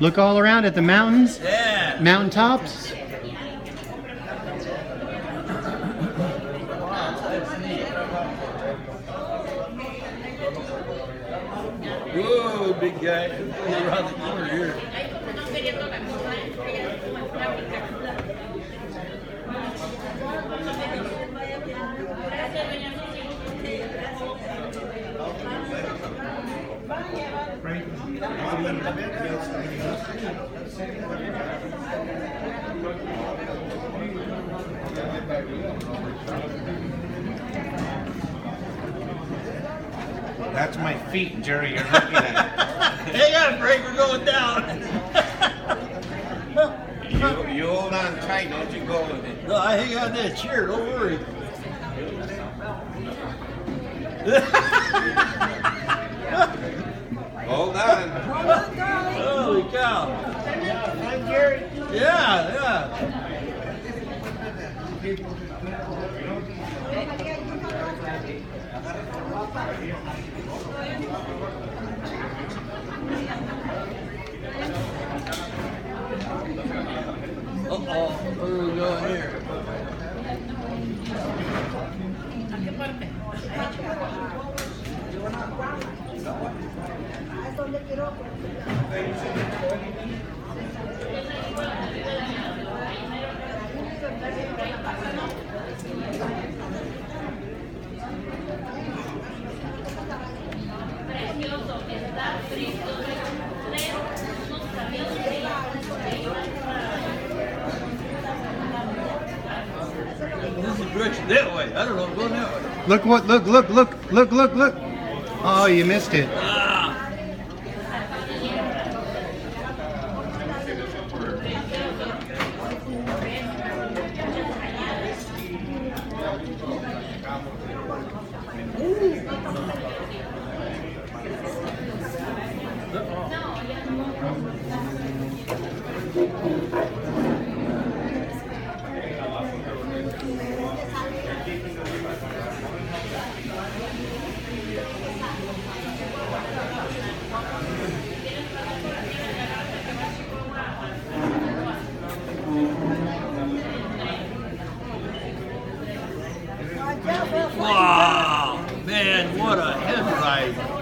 Look all around at the mountains, Yeah. mountaintops. Whoa, big guy. Around the corner here. That's my feet, Jerry. You're looking at. Hang on, Frank, we're going down. you, you hold on tight. Don't you go with it. No, I hang on that chair, don't worry. On. Holy cow. Yeah, yeah. Uh-oh, where are we going here? This is direction that way. I don't know, that way. Look what look look look look look look. Oh, you missed it. Wow, man, what a head ride.